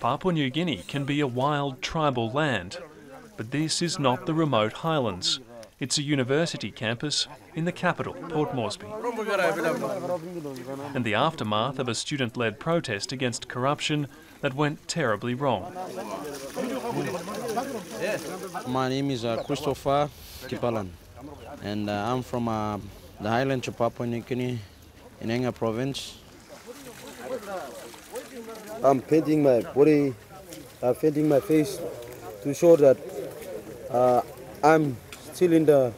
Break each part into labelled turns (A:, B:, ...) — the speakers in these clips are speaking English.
A: Papua New Guinea can be a wild tribal land, but this is not the remote highlands. It's a university campus in the capital, Port Moresby. And the aftermath of a student led protest against corruption that went terribly wrong.
B: My name is uh, Christopher Kipalan, and uh, I'm from uh, the highlands of Papua New Guinea in Enga province.
C: I'm painting my body, I'm painting my face to show that uh, I'm still in the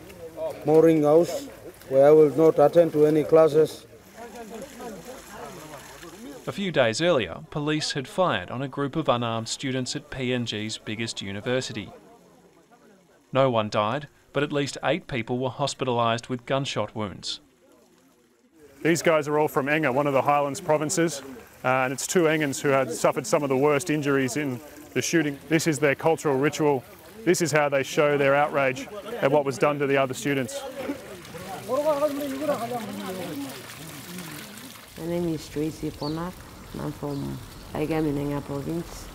C: mooring house where I will not attend to any classes.
A: A few days earlier, police had fired on a group of unarmed students at PNG's biggest university. No one died, but at least eight people were hospitalised with gunshot wounds.
D: These guys are all from Enga, one of the Highlands provinces, uh, and it's two Engans who had suffered some of the worst injuries in the shooting. This is their cultural ritual. This is how they show their outrage at what was done to the other students.
E: My name is Tracy Ponak. I'm from Aigaminenga province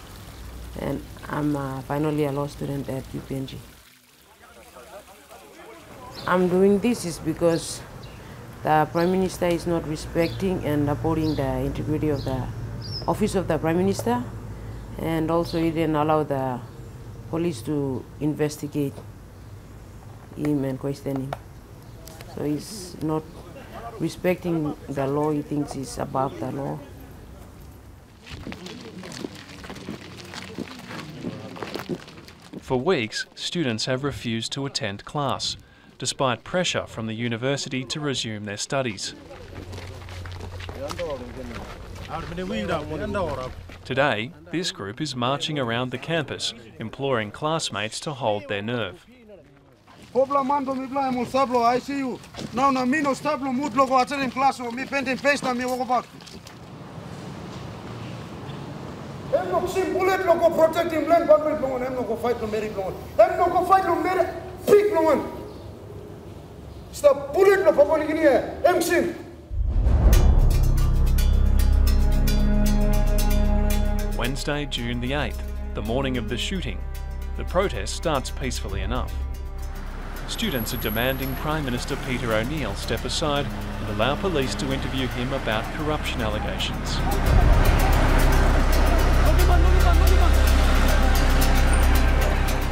E: and I'm finally a law student at UPNG. I'm doing this is because the Prime Minister is not respecting and upholding the integrity of the office of the Prime Minister and also he didn't allow the police to investigate him and question him. So he's not respecting the law, he thinks he's above the law.
A: For weeks, students have refused to attend class, despite pressure from the university to resume their studies. Today, this group is marching around the campus, imploring classmates to hold their nerve.
C: No sim bullet logo protect him land bak mi em no go fight no meri plongon. Em no go fight no meri pick plongon. Sta bullet lo papa ni gini em sim.
A: Wednesday, June the 8th, the morning of the shooting. The protest starts peacefully enough. Students are demanding Prime Minister Peter O'Neill step aside and allow police to interview him about corruption allegations.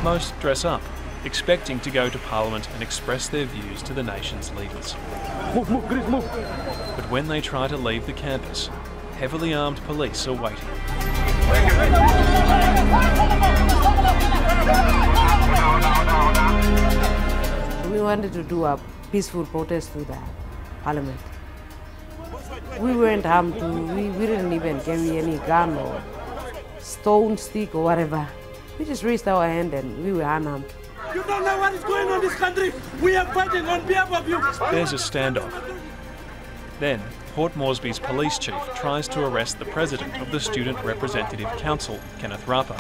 A: Most dress up, expecting to go to Parliament and express their views to the nation's leaders.
C: Move, move, Chris, move.
A: But when they try to leave the campus, heavily armed police are waiting.
E: We wanted to do a peaceful protest to the parliament. We weren't harmed to, we, we didn't even carry any gun or stone stick or whatever. We just raised our hand and we were unarmed.
F: You don't know what is going on in this country. We are fighting on behalf of you.
A: There's a standoff. Then, Port Moresby's police chief tries to arrest the president of the Student Representative Council, Kenneth Rapa.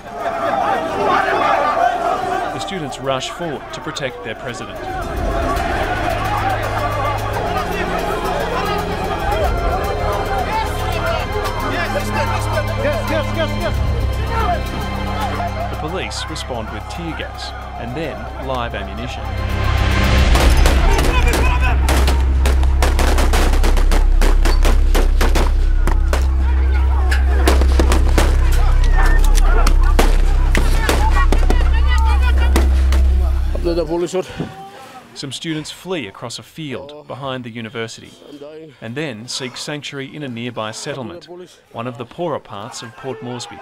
A: The students rush forward to protect their president. The police respond with tear gas and then live ammunition. Some students flee across a field behind the university and then seek sanctuary in a nearby settlement, one of the poorer parts of Port Moresby.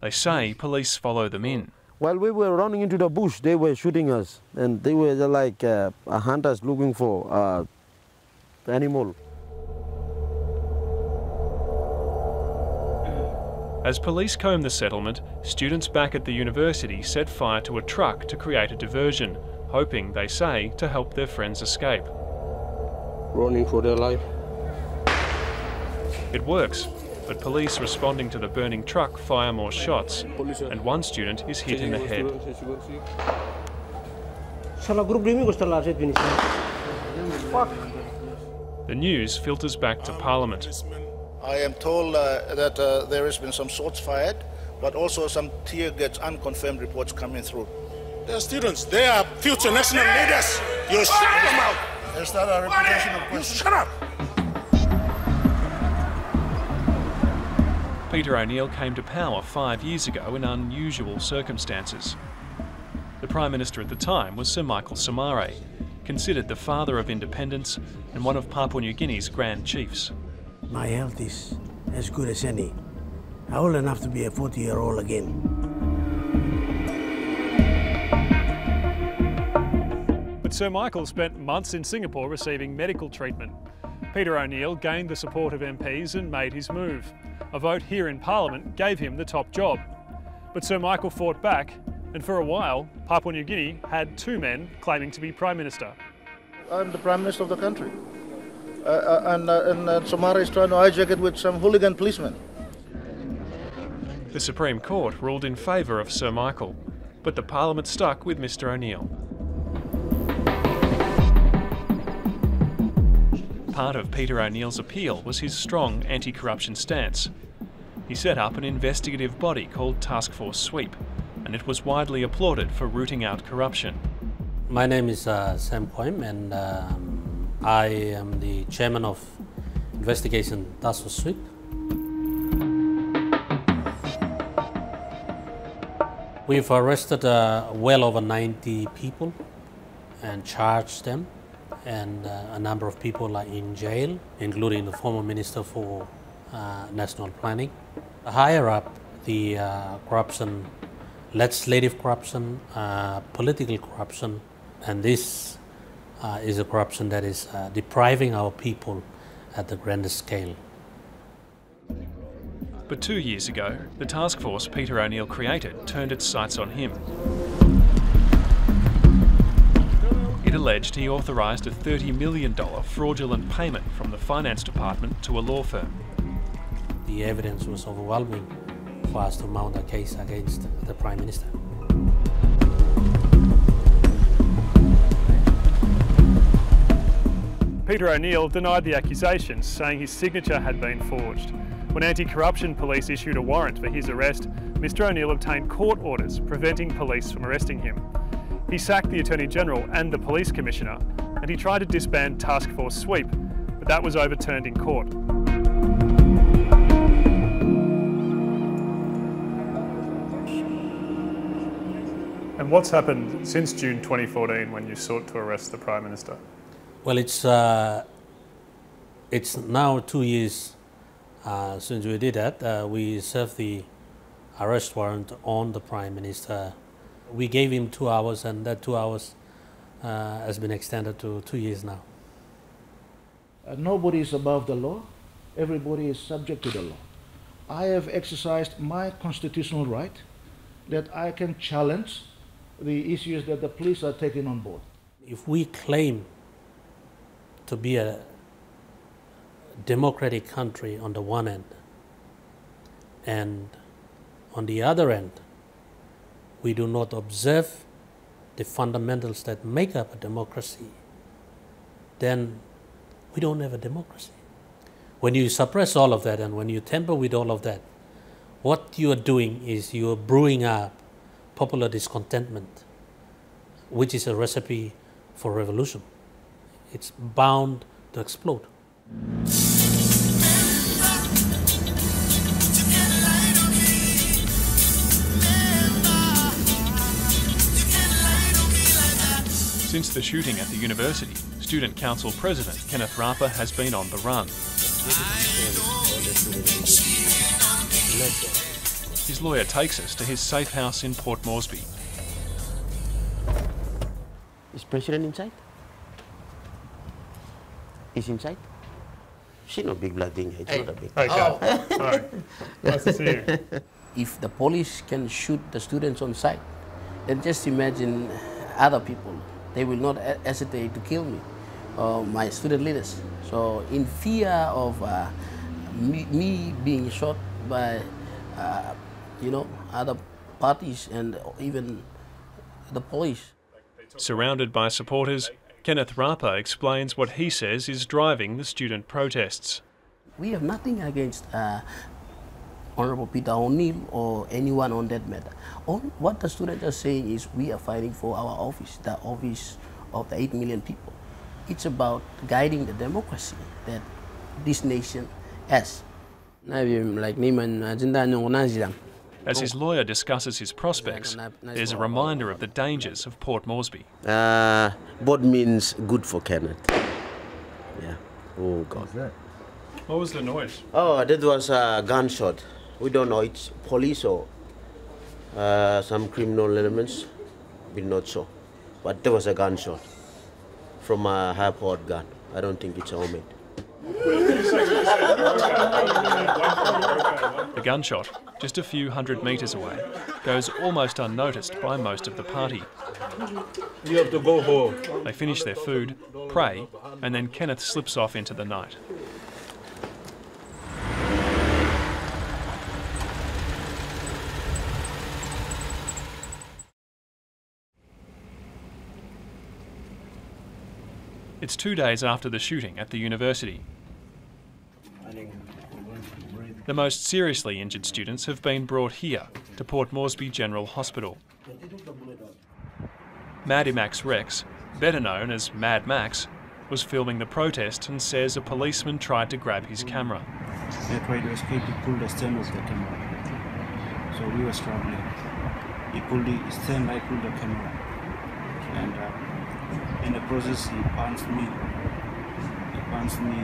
A: They say police follow them in.
C: While we were running into the bush, they were shooting us, and they were like uh, hunters looking for uh, animal.
A: As police comb the settlement, students back at the university set fire to a truck to create a diversion, hoping, they say, to help their friends escape.
C: Running for their life.
A: It works. But police responding to the burning truck fire more shots, and one student is hit in the head. The news filters back to Parliament.
G: I am told uh, that uh, there has been some shots fired, but also some tear gas unconfirmed reports coming through.
H: They're students. They are future national leaders. You shut them out.
G: Is that a reputation of
H: You shut up.
A: Peter O'Neill came to power five years ago in unusual circumstances. The Prime Minister at the time was Sir Michael Somare, considered the father of independence and one of Papua New Guinea's Grand Chiefs.
I: My health is as good as any. I'm old enough to be a 40 year old again.
D: But Sir Michael spent months in Singapore receiving medical treatment. Peter O'Neill gained the support of MPs and made his move. A vote here in Parliament gave him the top job. But Sir Michael fought back, and for a while, Papua New Guinea had two men claiming to be Prime Minister.
G: I'm the Prime Minister of the country. Uh, uh, and uh, and uh, Somare is trying to hijack it with some hooligan policemen.
A: The Supreme Court ruled in favour of Sir Michael, but the Parliament stuck with Mr O'Neill. Part of Peter O'Neill's appeal was his strong anti corruption stance. He set up an investigative body called Task Force Sweep, and it was widely applauded for rooting out corruption.
J: My name is uh, Sam Koim, and um, I am the chairman of Investigation Task Force Sweep. We've arrested uh, well over 90 people and charged them, and uh, a number of people are in jail, including the former Minister for uh, National Planning. Higher up, the uh, corruption, legislative corruption, uh, political corruption, and this uh, is a corruption that is uh, depriving our people at the grandest scale.
A: But two years ago, the task force Peter O'Neill created turned its sights on him. It alleged he authorised a $30 million fraudulent payment from the finance department to a law firm.
J: The evidence was overwhelming for us to mount a case against the Prime Minister.
D: Peter O'Neill denied the accusations, saying his signature had been forged. When anti corruption police issued a warrant for his arrest, Mr O'Neill obtained court orders preventing police from arresting him. He sacked the Attorney General and the Police Commissioner, and he tried to disband Task Force Sweep, but that was overturned in court. And what's happened since June 2014 when you sought to arrest the Prime Minister?
J: Well, it's, uh, it's now two years uh, since we did that. Uh, we served the arrest warrant on the Prime Minister. We gave him two hours, and that two hours uh, has been extended to two years now.
K: Uh, nobody is above the law. Everybody is subject to the law. I have exercised my constitutional right that I can challenge the issues that the police are taking on board.
J: If we claim to be a democratic country on the one end, and on the other end, we do not observe the fundamentals that make up a democracy, then we don't have a democracy. When you suppress all of that and when you tamper with all of that, what you are doing is you are brewing up popular discontentment, which is a recipe for revolution. It's bound to explode.
A: Since the shooting at the university, Student Council President Kenneth Rapa has been on the run. His lawyer takes us to his safe house in Port Moresby.
I: Is President inside? Is inside? She no big blood thing. It's not a big.
D: Okay. Hi. Oh. Nice to see you.
L: if the police can shoot the students on sight, then just imagine other people. They will not hesitate to kill me, or my student leaders. So, in fear of uh, me, me being shot by, uh, you know, other parties and even the police.
A: Surrounded by supporters, Kenneth Rapa explains what he says is driving the student protests.
L: We have nothing against uh, Honorable Peter O'Neill or anyone on that matter. All, what the students are saying is we are fighting for our office, the office of the 8 million people. It's about guiding the democracy that this nation has.
A: As his lawyer discusses his prospects, there's a reminder of the dangers of Port Moresby.
M: Uh, both means good for Kenneth. Yeah. Oh, God.
A: What was the noise?
M: Oh, that was a gunshot. We don't know it's police or uh, some criminal elements. We're not sure. But there was a gunshot from a high-powered gun. I don't think it's a homemade.
A: The gunshot, just a few hundred metres away, goes almost unnoticed by most of the party.
C: You have to go home.
A: They finish their food, pray, and then Kenneth slips off into the night. It's two days after the shooting at the university. The most seriously injured students have been brought here to Port Moresby General Hospital. Maddie Max Rex, better known as Mad Max, was filming the protest and says a policeman tried to grab his camera.
N: They tried to escape, he pulled the stand of the camera. So we were struggling. He pulled the stand, I pulled the camera. And uh, in the process, he punched me. He punched me,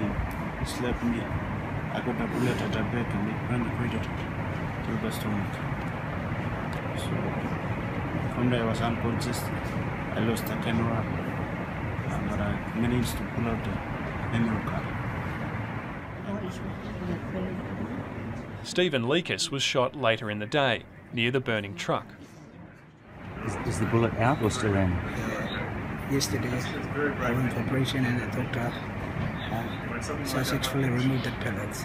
N: he slapped me. I got a bullet at the back and it penetrated through the stomach. So from there I was unconscious. I lost the camera, uh, but I managed to pull out the memory card.
A: Stephen Leakus was shot later in the day, near the burning truck.
O: Is, is the bullet out or still in?
P: Yesterday, I went for operation and the doctor uh, successfully removed the pellets.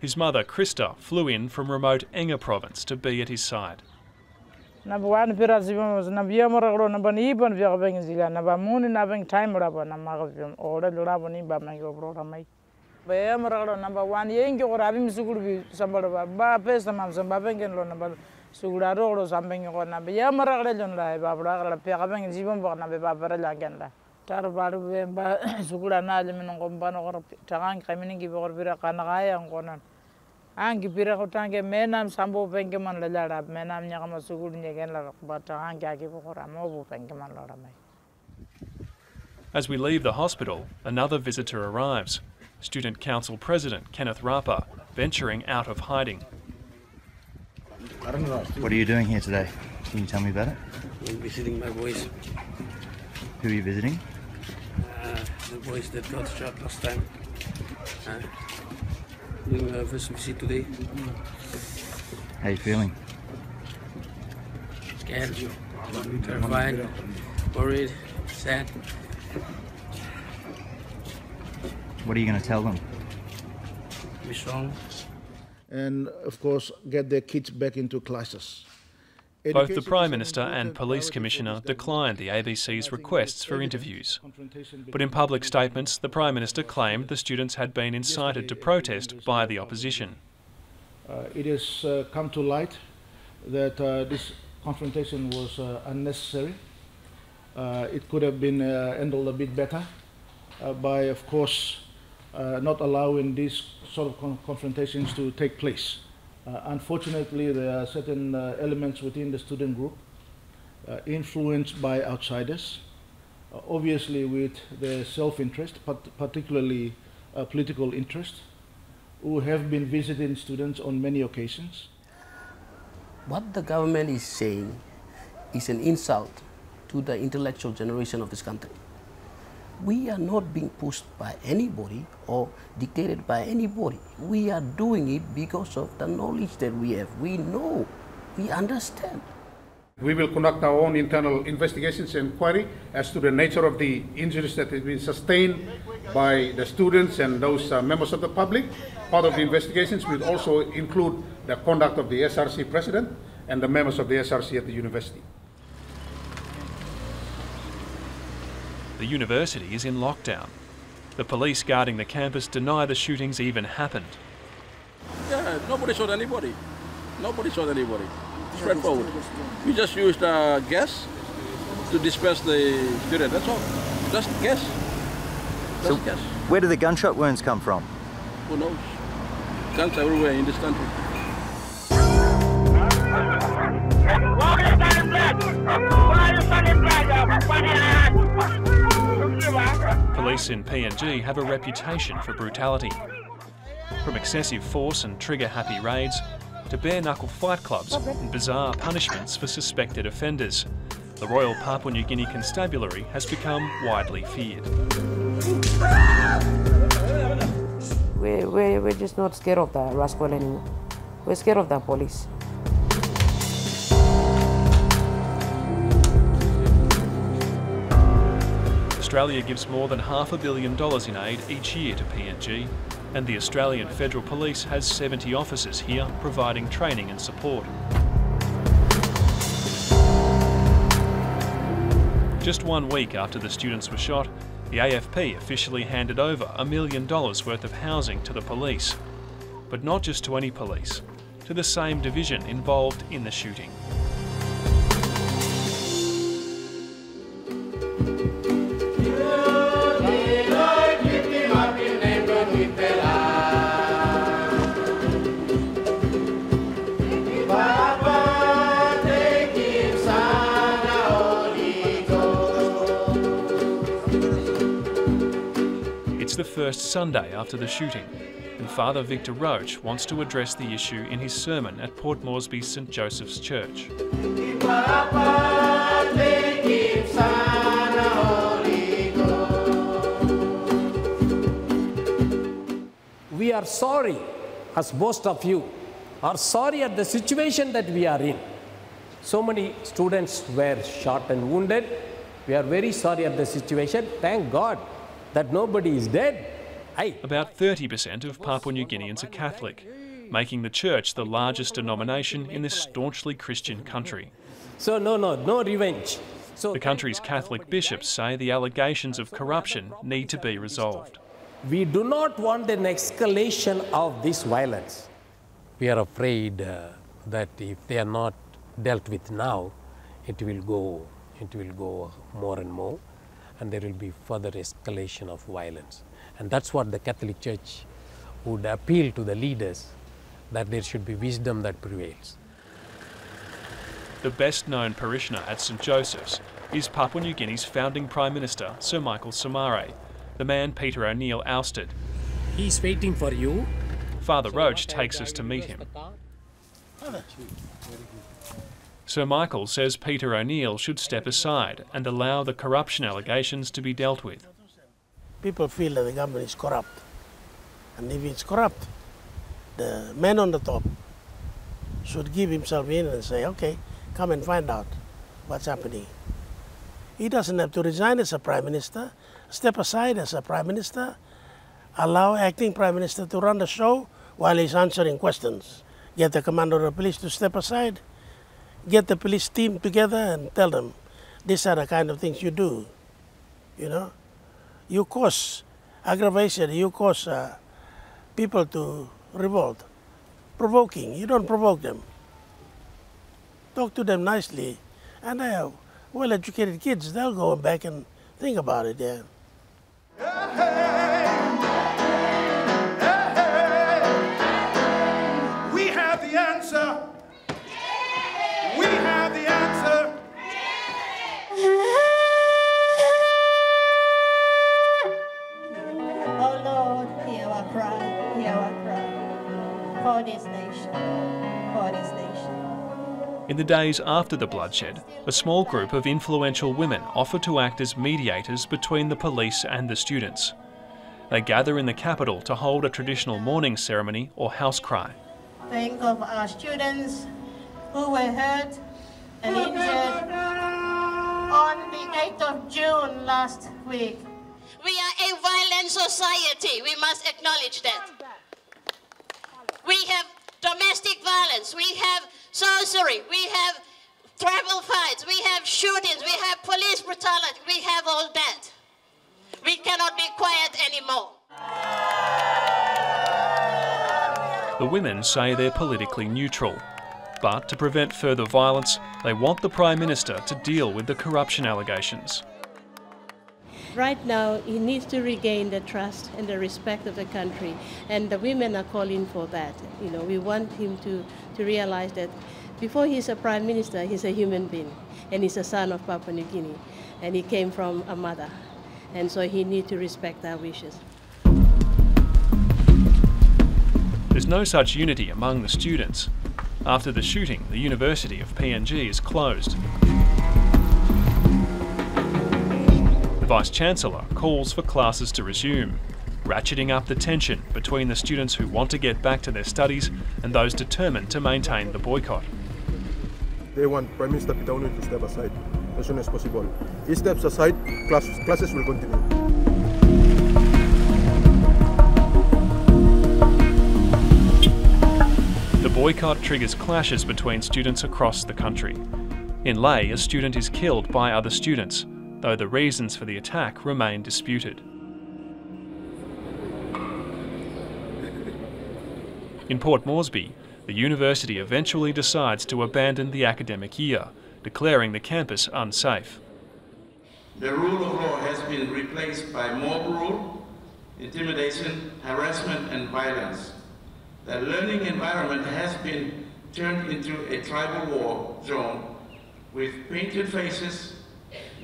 A: His mother, Krista, flew in from remote Enga province to be at his side.
Q: Naba wan na na ba. Ba ba ba sambeng ko gro jon la ba bra pira bang zibam ba naba ba para la gen la. Tar be ba na le ba ni gibor bira ngonan. angi pira ko sambo man la menam nya kama sugur nyegen la angi agi ko ra mo bu man la mai
A: As we leave the hospital, another visitor arrives. Student Council President Kenneth Rapa, venturing out of hiding.
O: What are you doing here today? Can you tell me about it?
J: I'm visiting my boys.
O: Who are you visiting?
J: Uh, the boys that got shot last time. Uh, doing my first visit today.
O: How you feeling?
J: Scared, terrified, worried, sad.
O: What are you going to tell them?
J: Be strong.
K: And of course, get their kids back into classes.
A: Both the Prime Minister and Police Commissioner declined the ABC's requests for interviews. But in public statements, the Prime Minister claimed the students had been incited to protest by the opposition.
K: Uh, it has uh, come to light that uh, this confrontation was uh, unnecessary. Uh, it could have been uh, handled a bit better by, of course, not allowing these sort of con confrontations to take place. Uh, unfortunately, there are certain uh, elements within the student group uh, influenced by outsiders, obviously with their self-interest, but particularly political interest, who have been visiting students on many occasions.
L: What the government is saying is an insult to the intellectual generation of this country. We are not being pushed by anybody or dictated by anybody. We are doing it because of the knowledge that we have. We know, we understand.
R: We will conduct our own internal investigations and inquiry as to the nature of the injuries that have been sustained by the students and those uh, members of the public. Part of the investigations will also include the conduct of the SRC president and the members of the SRC at the university.
A: The university is in lockdown. The police guarding the campus deny the shootings even happened.
S: Yeah, nobody shot anybody. Nobody shot anybody. Straightforward. We just used uh, gas to disperse the student. That's all. Just gas. Just
O: So,
S: gas.
O: where do the gunshot wounds come from?
S: Who knows? Guns everywhere in this country.
A: Police in PNG have a reputation for brutality. From excessive force and trigger-happy raids to bare-knuckle fight clubs and bizarre punishments for suspected offenders, the Royal Papua New Guinea Constabulary has become widely feared.
E: We're, we're, we're just not scared of the rascal anymore. We're scared of the police.
A: Australia gives more than half a billion dollars in aid each year to PNG, and the Australian Federal Police has 70 officers here providing training and support. Just one week after the students were shot, the AFP officially handed over a million dollars worth of housing to the police. But not just to any police, to the same division involved in the shooting. First Sunday after the shooting, and Father Victor Roche wants to address the issue in his sermon at Port Moresby St Joseph's Church.
T: We are sorry, as most of you are sorry at the situation that we are in. So many students were shot and wounded. We are very sorry at the situation. Thank God that nobody is dead.
A: About 30% of Papua New Guineans are Catholic, making the church the largest denomination in this staunchly Christian country.
T: so no, no, no revenge. So
A: The country's Catholic bishops say the allegations of corruption need to be resolved.
T: we do not want an escalation of this violence. We are afraid uh, that if they are not dealt with now, it will go, it will go more and more, and there will be further escalation of violence. And that's what the Catholic Church would appeal to the leaders that there should be wisdom that prevails.
A: The best known parishioner at St Joseph's is Papua New Guinea's founding Prime Minister, Sir Michael Somare, the man Peter O'Neill ousted.
T: He's waiting for you.
A: Father Roche takes us to meet him. Sir Michael says Peter O'Neill should step aside and allow the corruption allegations to be dealt with.
I: People feel that the government is corrupt. And if it's corrupt, the man on the top should give himself in and say, okay, come and find out what's happening. He doesn't have to resign as a prime minister, step aside as a prime minister, allow acting prime minister to run the show while he's answering questions. Get the commander of the police to step aside, get the police team together and tell them, these are the kind of things you do. You know, you cause aggravation, you cause uh, people to revolt. Provoking, you don't provoke them. Talk to them nicely, and they are well-educated kids. They'll go back and think about it. Yeah.
A: In the days after the bloodshed, a small group of influential women offer to act as mediators between the police and the students. They gather in the capital to hold a traditional mourning ceremony or house cry.
U: Think of our students who were hurt, and injured on the 8th of June last week.
V: We are a violent society. We must acknowledge that. We have domestic violence. We have sorcery. We have tribal fights. We have shootings. We have police brutality. We have all that. We cannot be quiet anymore.
A: The women say they're politically neutral, but to prevent further violence, they want the Prime Minister to deal with the corruption allegations.
U: Right now, he needs to regain the trust and the respect of the country, and the women are calling for that. You know, we want him to, to realize that before he's a prime minister, he's a human being, and he's a son of Papua New Guinea, and he came from a mother, and so he needs to respect our wishes.
A: There's no such unity among the students. After the shooting, the University of PNG is closed. Vice Chancellor calls for classes to resume, ratcheting up the tension between the students who want to get back to their studies and those determined to maintain the boycott.
W: They want Prime Minister Peter O'Neill to step aside as soon as possible. If he steps aside, class, classes will continue.
A: The boycott triggers clashes between students across the country. In Lae, a student is killed by other students, though the reasons for the attack remain disputed. In Port Moresby, the university eventually decides to abandon the academic year, declaring the campus unsafe.
X: The rule of law has been replaced by mob rule, intimidation, harassment, and violence. The learning environment has been turned into a tribal war zone with painted faces,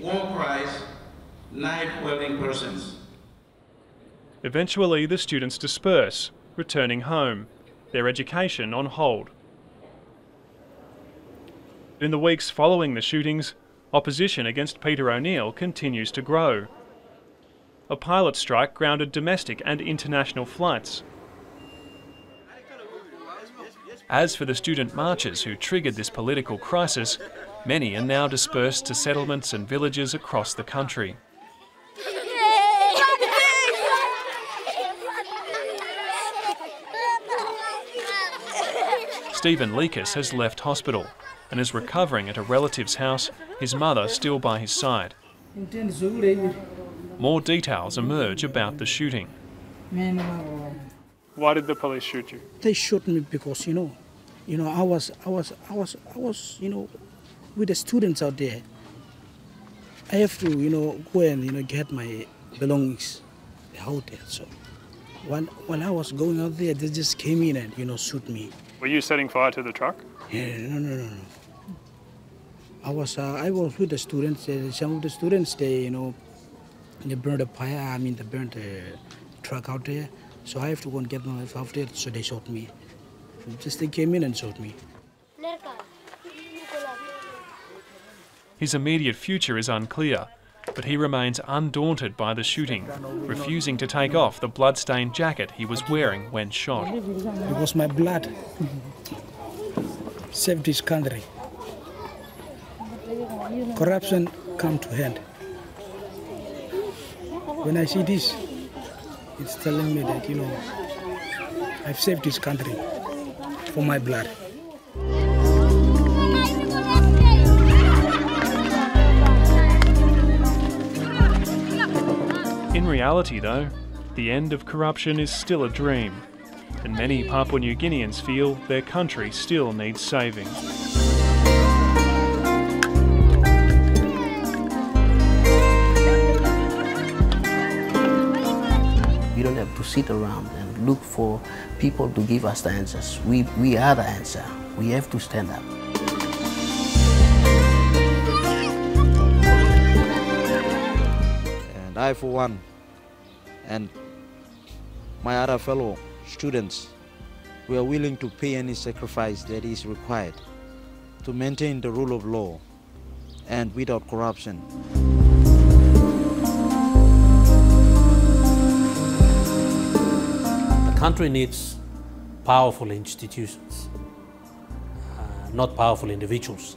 X: war cries, knife-wielding persons.
A: Eventually, the students disperse, returning home, their education on hold. In the weeks following the shootings, opposition against Peter O'Neill continues to grow. A pilot strike grounded domestic and international flights. As for the student marchers who triggered this political crisis, many are now dispersed to settlements and villages across the country. Stephen Leakus has left hospital and is recovering at a relative's house, his mother still by his side. More details emerge about the shooting.
D: Why did the police shoot you?
P: They shot me because you know, you know, I was, I was, I was, I was, you know, with the students out there. I have to, you know, go and you know get my belongings out there. So, while while I was going out there, they just came in and you know shoot me.
D: Were you setting fire to the truck?
P: Yeah, no, no, no, no. I was, uh, I was with the students. Uh, some of the students, they, you know, they burned a fire. I mean, they burned the truck out there. So I have to go and get my life out there. So they shot me. Just they came in and shot me.
A: His immediate future is unclear, but he remains undaunted by the shooting, refusing to take off the blood-stained jacket he was wearing when shot.
P: It was my blood. Saved this country. Corruption come to hand. When I see this, it's telling me that, you know, I've saved this country for my blood.
A: Reality, though, the end of corruption is still a dream, and many Papua New Guineans feel their country still needs saving.
L: We don't have to sit around and look for people to give us the answers. We, we are the answer. We have to stand up.
C: And I, for one, and my other fellow students, we are willing to pay any sacrifice that is required to maintain the rule of law and without corruption.
J: The country needs powerful institutions, uh, not powerful individuals.